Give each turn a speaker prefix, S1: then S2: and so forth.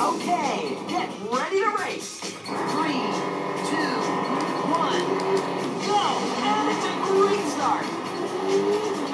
S1: Okay, get ready to race. Three, two, one, go! And it's a great start.